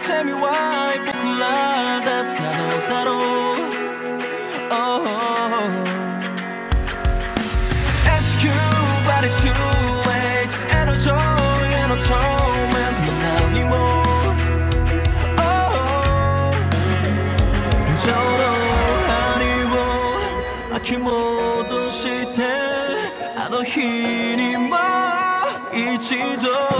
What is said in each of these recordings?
セミイ僕らだったのだろう、Ask but it's too late トーメントも何も、無情の針を巻き戻してあの日にも一度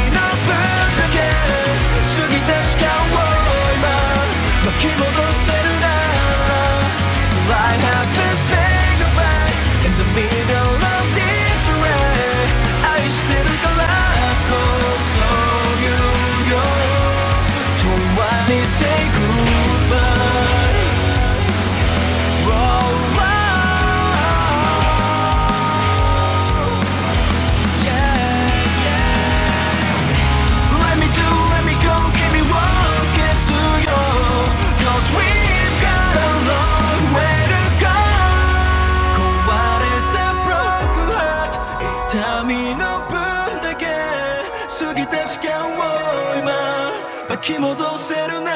過ぎた時間を今巻き戻せるな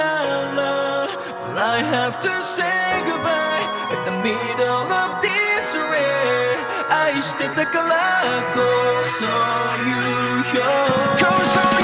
ら But I have to say goodbye. At the middle of this rain. 愛してたからこそ言うよ